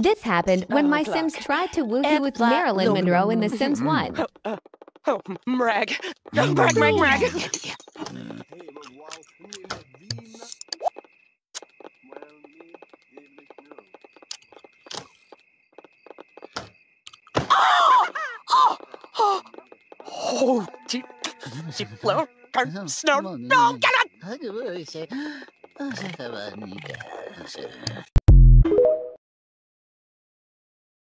This happened when my. Sims tried to woohoo with Marilyn Monroe in The. Sims 1. Oh, oh, mrag. Oh, mrag, mrag, mrag. Oh, oh, oh, deep, deep floor, car, snow. No, get it!